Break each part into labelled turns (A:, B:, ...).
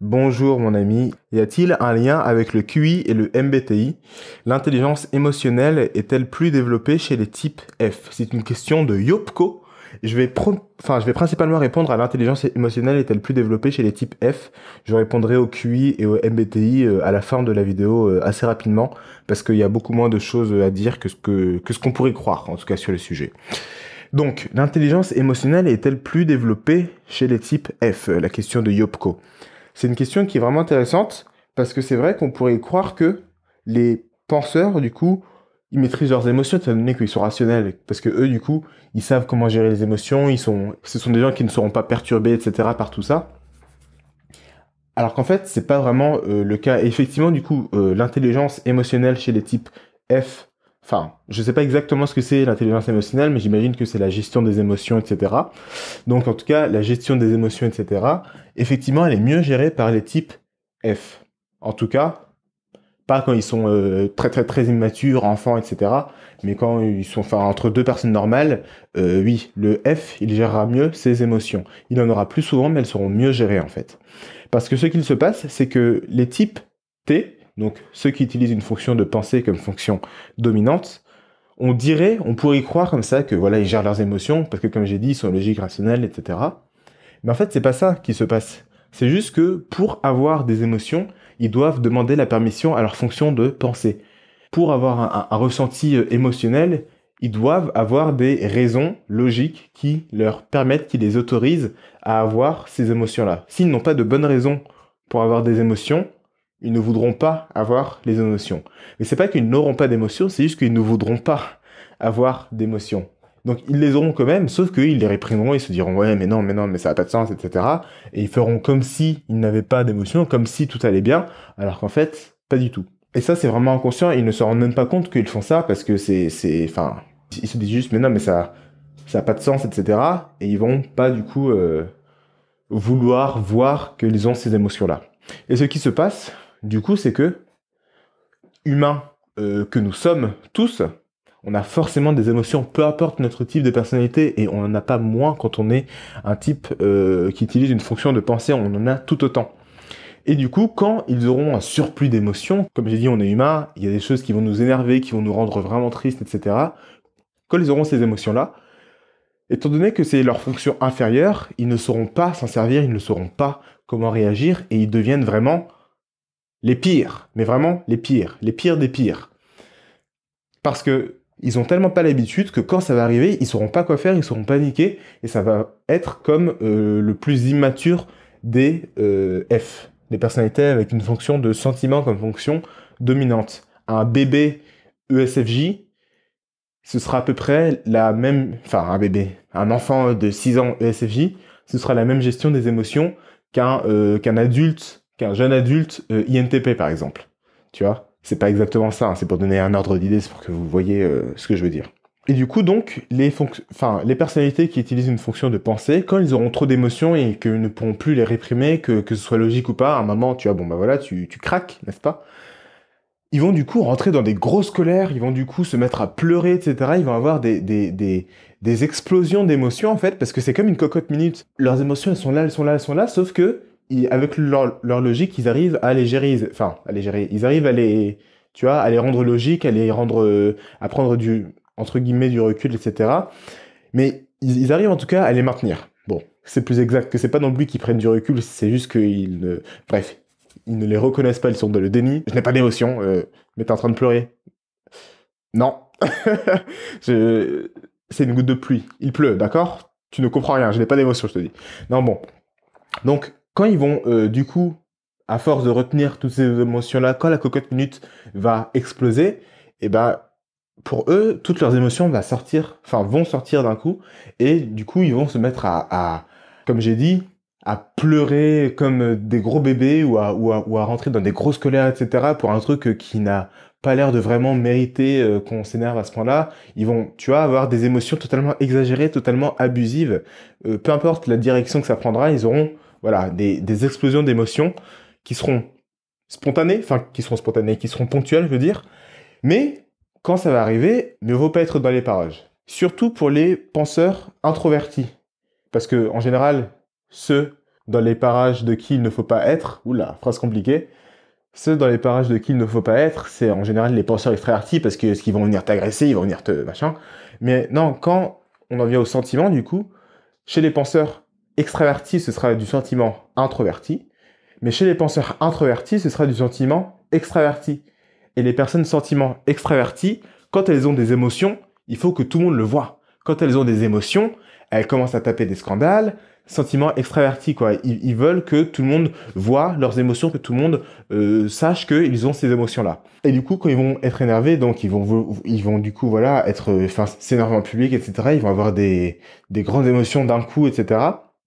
A: Bonjour mon ami, y a-t-il un lien avec le QI et le MBTI L'intelligence émotionnelle est-elle plus développée chez les types F? C'est une question de Yopko. Je vais, principalement répondre à l'intelligence émotionnelle est-elle plus développée chez les types F? Je répondrai au QI et au MBTI euh, à la fin de la vidéo euh, assez rapidement parce qu'il y a beaucoup moins de choses à dire que ce qu'on pourrait croire en tout cas sur le sujet. Donc, l'intelligence émotionnelle est-elle plus développée chez les types F? La question de Yopko. C'est une question qui est vraiment intéressante parce que c'est vrai qu'on pourrait croire que les penseurs, du coup, ils maîtrisent leurs émotions étant donné qu'ils sont rationnels. Parce que eux, du coup, ils savent comment gérer les émotions, ce sont des gens qui ne seront pas perturbés, etc. par tout ça. Alors qu'en fait, c'est pas vraiment euh, le cas. effectivement, du coup, euh, l'intelligence émotionnelle chez les types F Enfin, je sais pas exactement ce que c'est l'intelligence émotionnelle, mais j'imagine que c'est la gestion des émotions, etc. Donc, en tout cas, la gestion des émotions, etc. Effectivement, elle est mieux gérée par les types F. En tout cas, pas quand ils sont euh, très très très immatures, enfants, etc. Mais quand ils sont, enfin, entre deux personnes normales, euh, oui, le F, il gérera mieux ses émotions. Il en aura plus souvent, mais elles seront mieux gérées en fait. Parce que ce qu'il se passe, c'est que les types T, donc ceux qui utilisent une fonction de pensée comme fonction dominante, on dirait, on pourrait y croire comme ça que voilà, ils gèrent leurs émotions, parce que comme j'ai dit, ils sont logiques, rationnels, etc. Mais en fait, c'est pas ça qui se passe. C'est juste que pour avoir des émotions, ils doivent demander la permission à leur fonction de pensée. Pour avoir un, ressenti euh, émotionnel, ils doivent avoir des raisons logiques qui leur permettent, qui les autorisent à avoir ces émotions-là. S'ils n'ont pas de bonnes raisons pour avoir des émotions, ils ne voudront pas avoir les émotions. Mais c'est pas qu'ils n'auront pas d'émotions, c'est juste qu'ils ne voudront pas avoir d'émotions. Donc ils les auront quand même, sauf qu'ils les réprimeront, ils se diront ouais mais non, mais non, mais ça n'a pas de sens, etc. Et ils feront comme si ils n'avaient pas d'émotions, comme si tout allait bien, alors qu'en fait, pas du tout. Et ça c'est vraiment inconscient, ils ne se rendent même pas compte qu'ils font ça parce que c'est, c'est, enfin, ils se disent juste mais non mais ça, ça n'a pas de sens, etc. Et ils vont pas du coup euh, vouloir voir qu'ils ont ces émotions-là. Et ce qui se passe, du coup, c'est que, humains euh, que nous sommes tous, on a forcément des émotions, peu importe notre type de personnalité, et on n'en a pas moins quand on est un type euh, qui utilise une fonction de pensée, on en a tout autant. Et du coup, quand ils auront un surplus d'émotions, comme j'ai dit, on est humain, il y a des choses qui vont nous énerver, qui vont nous rendre vraiment tristes, etc. Quand ils auront ces émotions-là, étant donné que c'est leur fonction inférieure, ils ne sauront pas s'en servir, ils ne sauront pas comment réagir, et ils deviennent vraiment les pires, mais vraiment les pires, les pires des pires. Parce que ils ont tellement pas l'habitude que quand ça va arriver, ils sauront pas quoi faire, ils seront paniqués et ça va être comme euh, le plus immature des euh, F, des personnalités avec une fonction de sentiment comme fonction dominante. Un bébé ESFJ, ce sera à peu près la même, enfin un bébé, un enfant de 6 ans ESFJ, ce sera la même gestion des émotions qu'un euh, qu'un adulte qu'un jeune adulte euh, INTP par exemple. Tu vois C'est pas exactement ça, hein. c'est pour donner un ordre d'idée, c'est pour que vous voyez euh, ce que je veux dire. Et du coup, donc, les, enfin, les personnalités qui utilisent une fonction de pensée, quand ils auront trop d'émotions et qu'ils ne pourront plus les réprimer, que, que ce soit logique ou pas, à un moment, tu vois, bon bah voilà, tu, tu craques, n'est-ce pas? Ils vont du coup rentrer dans des grosses colères, ils vont du coup se mettre à pleurer, etc. Ils vont avoir des, des, des, des explosions d'émotions, en fait, parce que c'est comme une cocotte minute. Leurs émotions, elles sont là, elles sont là, elles sont là, sauf que avec leur, logique, ils arrivent à les gérer, enfin, à les gérer, ils arrivent à les, tu vois, à les rendre logiques, à les rendre, euh, à prendre du, entre guillemets, du recul, etc. Mais ils, arrivent en tout cas à les maintenir. Bon, c'est plus exact que c'est pas non plus qu'ils prennent du recul, c'est juste qu'ils ne, bref, ils ne les reconnaissent pas, ils sont dans le déni. Je n'ai pas d'émotion, euh, mais t'es en train de pleurer. Non. C'est une goutte de pluie. Il pleut, d'accord? Tu ne comprends rien, je n'ai pas d'émotion, je te dis. Non, bon. Donc, quand ils vont, euh, du coup, à force de retenir toutes ces émotions-là, quand la cocotte minute va exploser, et eh ben, pour eux, toutes leurs émotions vont sortir, enfin, vont sortir d'un coup, et du coup, ils vont se mettre à, comme j'ai dit, à pleurer comme des gros bébés ou à, ou à, rentrer dans des grosses colères, etc. pour un truc qui n'a pas l'air de vraiment mériter euh, qu'on s'énerve à ce point-là. Ils vont, tu vois, avoir des émotions totalement exagérées, totalement abusives. Euh, peu importe la direction que ça prendra, ils auront voilà, des, explosions d'émotions qui seront spontanées, enfin qui seront spontanées, qui seront ponctuelles, je veux dire. Mais quand ça va arriver, ne vaut pas être dans les parages. Surtout pour les penseurs introvertis. Parce que, en général, ceux dans les parages de qui il ne faut pas être, oula, phrase compliquée, ceux dans les parages de qui il ne faut pas être, c'est en général les penseurs extravertis parce que ce qu'ils vont venir t'agresser, ils vont venir te machin. Mais non, quand on en vient au sentiment, du coup, chez les penseurs extravertis, ce sera du sentiment introverti. Mais chez les penseurs introvertis, ce sera du sentiment extraverti. Et les personnes sentiment extravertis, quand elles ont des émotions, il faut que tout le monde le voit. Quand elles ont des émotions, elles commencent à taper des scandales, sentiment extraverti quoi. Ils, veulent que tout le monde voit leurs émotions, que tout le monde euh, sache qu'ils ont ces émotions là. Et du coup, quand ils vont être énervés, donc ils vont, ils vont du coup voilà être, enfin s'énerver en public, etc. Ils vont avoir des, des grandes émotions d'un coup, etc.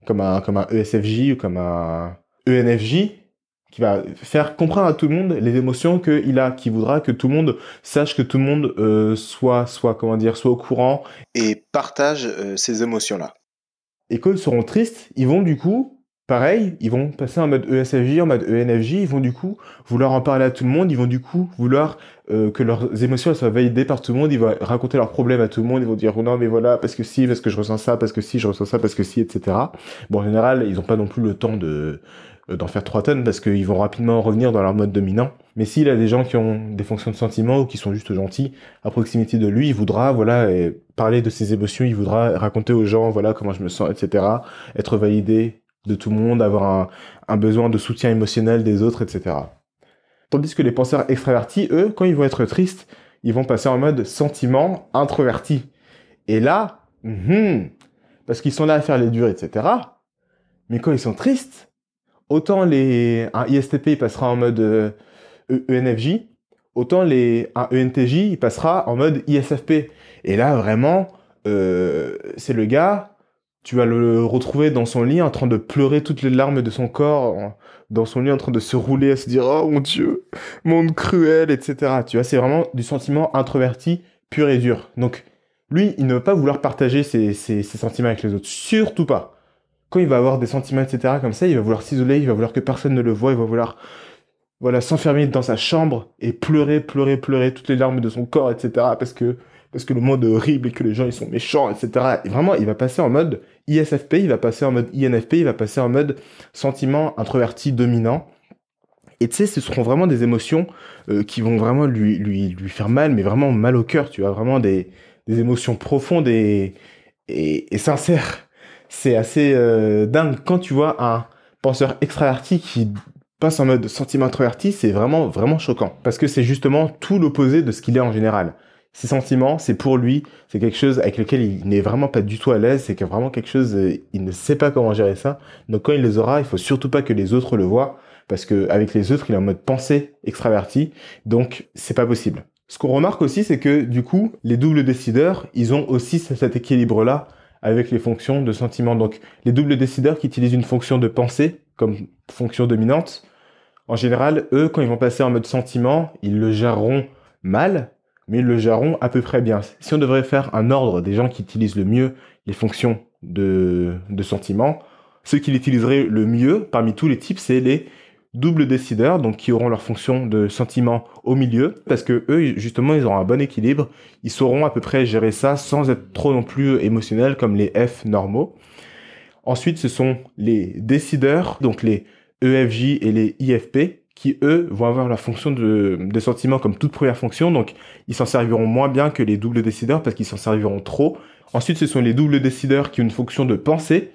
A: Comme un, comme un ESFJ ou comme un ENFJ qui va faire comprendre à tout le monde les émotions qu'il a, qui voudra que tout le monde sache que tout le monde euh, soit, soit comment dire, soit au courant
B: et partage euh, ces émotions là.
A: Et quand ils seront tristes, ils vont du coup, pareil, ils vont passer en mode ESFJ, en mode ENFJ, ils vont du coup vouloir en parler à tout le monde, ils vont du coup vouloir euh, que leurs émotions soient validées par tout le monde, ils vont raconter leurs problèmes à tout le monde, ils vont dire oh non mais voilà, parce que si, parce que je ressens ça, parce que si, je ressens ça, parce que si, etc. Bon, en général, ils n'ont pas non plus le temps de euh, d'en faire 3 tonnes parce qu'ils vont rapidement revenir dans leur mode dominant. Mais s'il a des gens qui ont des fonctions de sentiment ou qui sont juste gentils à proximité de lui, il voudra voilà parler de ses émotions, il voudra raconter aux gens voilà comment je me sens, etc. Être validé de tout le monde, avoir un, besoin de soutien émotionnel des autres, etc. Tandis que les penseurs extravertis, eux, quand ils vont être tristes, ils vont passer en mode sentiment introverti. Et là, parce qu'ils sont là à faire les durs, etc. Mais quand ils sont tristes, autant les, un ISTP il passera en mode ENFJ, euh, e autant les, un ENTJ il passera en mode ISFP. Et là, vraiment, euh, c'est le gars, tu vas le retrouver dans son lit en train de pleurer toutes les larmes de son corps, dans son lit en train de se rouler, à se dire Oh mon Dieu, monde cruel, etc. Tu vois, c'est vraiment du sentiment introverti pur et dur. Donc, lui, il ne veut pas vouloir partager ses sentiments avec les autres. Surtout pas quand il va avoir des sentiments, etc., comme ça, il va vouloir s'isoler, il va vouloir que personne ne le voit, il va vouloir voilà, s'enfermer dans sa chambre et pleurer, pleurer, pleurer toutes les larmes de son corps, etc., parce que, parce que le monde est horrible et que les gens, ils sont méchants, etc. Et vraiment, il va passer en mode ISFP, il va passer en mode INFP, il va passer en mode sentiment introverti dominant. Et tu sais, ce seront vraiment des émotions euh, qui vont vraiment lui, lui, lui faire mal, mais vraiment mal au cœur, tu vois, vraiment des, des émotions profondes et, et, et sincères c'est assez euh, dingue quand tu vois un penseur extraverti qui passe en mode sentiment introverti, c'est vraiment vraiment choquant parce que c'est justement tout l'opposé de ce qu'il est en général. Ses sentiments, c'est pour lui, c'est quelque chose avec lequel il n'est vraiment pas du tout à l'aise, c'est vraiment quelque chose, euh, il ne sait pas comment gérer ça. Donc quand il les aura, il faut surtout pas que les autres le voient parce que avec les autres, il est en mode pensée extraverti, donc c'est pas possible. Ce qu'on remarque aussi, c'est que du coup, les doubles décideurs, ils ont aussi cet équilibre-là avec les fonctions de sentiment. Donc, les doubles décideurs qui utilisent une fonction de pensée comme fonction dominante, en général, eux, quand ils vont passer en mode sentiment, ils le géreront mal, mais ils le géreront à peu près bien. Si on devrait faire un ordre des gens qui utilisent le mieux les fonctions de, de sentiment, ceux qui l'utiliseraient le mieux parmi tous les types, c'est les double décideurs, donc qui auront leur fonction de sentiment au milieu, parce que eux, justement, ils auront un bon équilibre, ils sauront à peu près gérer ça sans être trop non plus émotionnels comme les F normaux. Ensuite, ce sont les décideurs, donc les EFJ et les IFP, qui eux vont avoir la fonction de, sentiment comme toute première fonction, donc ils s'en serviront moins bien que les doubles décideurs parce qu'ils s'en serviront trop. Ensuite, ce sont les doubles décideurs qui ont une fonction de pensée,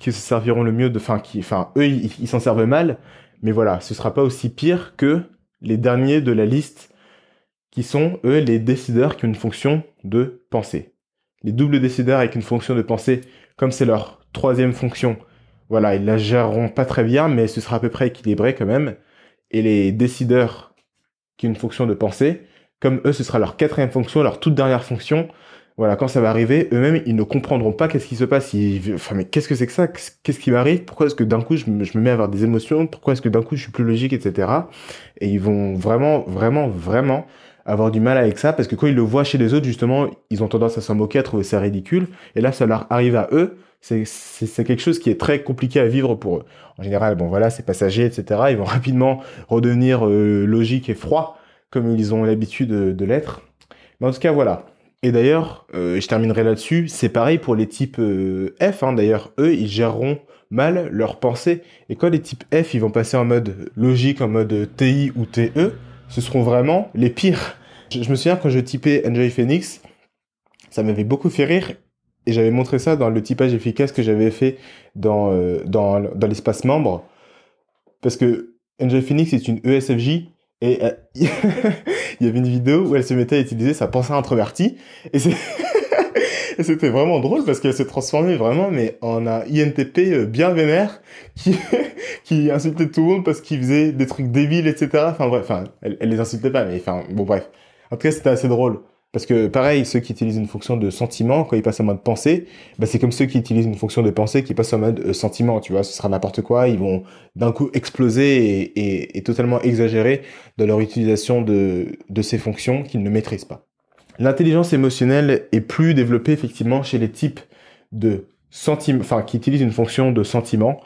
A: qui se serviront le mieux de, enfin, qui, enfin, eux, ils s'en servent mal, mais voilà, ce sera pas aussi pire que les derniers de la liste qui sont, eux, les décideurs qui ont une fonction de pensée. Les doubles décideurs avec une fonction de pensée, comme c'est leur troisième fonction, voilà, ils la géreront pas très bien, mais ce sera à peu près équilibré quand même. Et les décideurs qui ont une fonction de pensée, comme eux, ce sera leur quatrième fonction, leur toute dernière fonction, voilà, quand ça va arriver, eux-mêmes, ils ne comprendront pas qu'est-ce qui se passe. Enfin, mais qu'est-ce que c'est que ça? Qu'est-ce qui m'arrive? Pourquoi est-ce que d'un coup, je me, mets à avoir des émotions? Pourquoi est-ce que d'un coup, je suis plus logique, etc. Et ils vont vraiment, vraiment, vraiment avoir du mal avec ça, parce que quand ils le voient chez les autres, justement, ils ont tendance à s'en moquer, à trouver ça ridicule. Et là, ça leur arrive à eux. C'est quelque chose qui est très compliqué à vivre pour eux. En général, bon voilà, c'est passager, etc. Ils vont rapidement redevenir euh, logiques et froids, comme ils ont l'habitude de, l'être. Mais en tout cas, voilà Et d'ailleurs, euh, je terminerai là-dessus, c'est pareil pour les types euh, F. Hein. D'ailleurs, eux, ils géreront mal leurs pensées. Et quand les types F, ils vont passer en mode logique, en mode TI ou TE, ce seront vraiment les pires. Je, me souviens quand je typais Enjoy Phoenix, ça m'avait beaucoup fait rire. Et j'avais montré ça dans le typage efficace que j'avais fait dans, euh, l'espace membre. Parce que Enjoy Phoenix est une ESFJ et euh, il y avait une vidéo où elle se mettait à utiliser sa pensée introvertie. Et c'était vraiment drôle parce qu'elle s'est transformée vraiment mais en un INTP euh, bien vénère qui, qui insultait tout le monde parce qu'il faisait des trucs débiles, etc. Enfin bref, enfin, elle, les insultait pas, mais enfin, bon bref. En tout cas, c'était assez drôle. Parce que pareil, ceux qui utilisent une fonction de sentiment, quand ils passent en mode pensée, bah, c'est comme ceux qui utilisent une fonction de pensée qui passent en mode euh, sentiment, tu vois, ce sera n'importe quoi, ils vont d'un coup exploser et, et, totalement exagérer dans leur utilisation de, de ces fonctions qu'ils ne maîtrisent pas. L'intelligence émotionnelle est plus développée effectivement chez les types de sentiments, enfin qui utilisent une fonction de sentiment,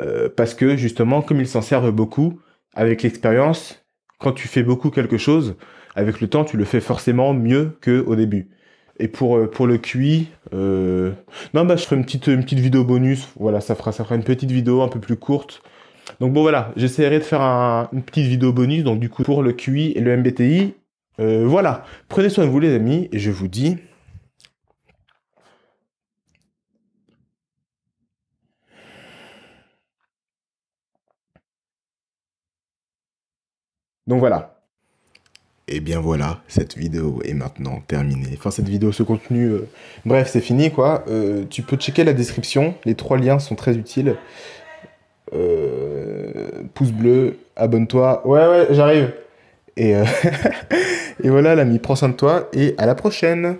A: euh, parce que justement, comme ils s'en servent beaucoup, avec l'expérience, quand tu fais beaucoup quelque chose, avec le temps, tu le fais forcément mieux qu'au début. Et pour, euh, pour le QI, euh... non, bah, je ferai une petite, une petite vidéo bonus. Voilà, ça fera, ça fera une petite vidéo un peu plus courte. Donc bon, voilà, j'essaierai de faire un, une petite vidéo bonus. Donc du coup, pour le QI et le MBTI, euh, voilà. Prenez soin de vous, les amis, et je vous dis... Donc voilà, et bien voilà, cette vidéo est maintenant terminée. Enfin, cette vidéo, ce contenu, euh, bref, c'est fini quoi. Euh, tu peux checker la description, les trois liens sont très utiles. Pouce bleu, abonne-toi. Ouais, ouais, j'arrive. Et, et voilà, l'ami, prends soin de toi et à la prochaine.